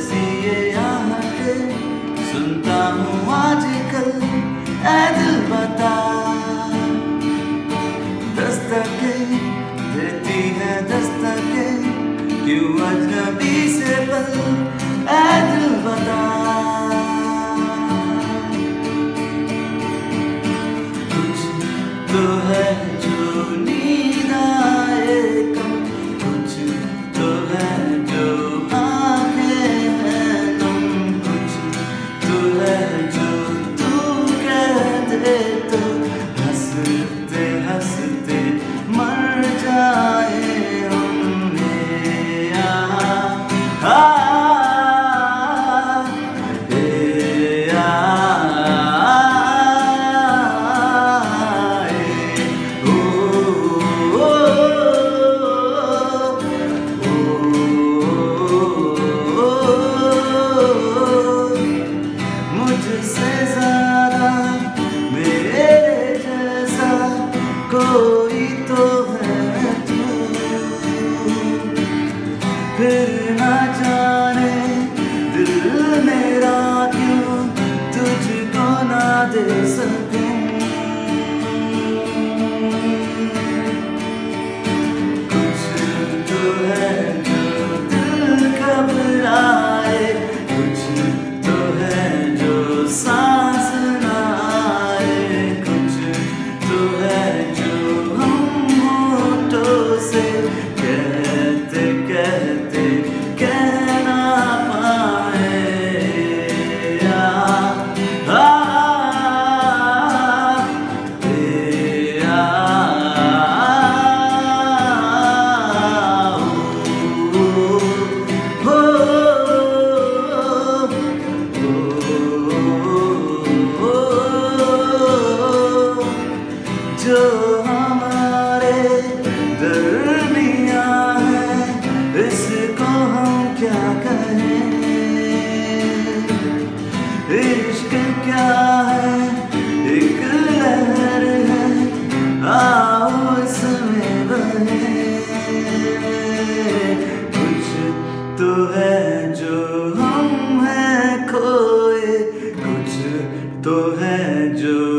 सी ये आहटे सुनता हूँ आजकल, ऐ दिल बता। दस्तके देती है दस्तके, क्यों अजनबी से पल फिर ना जा इश्क क्या है? एक लहर है। आओ इसमें बने। कुछ तो है जो हम है खोए कुछ तो है जो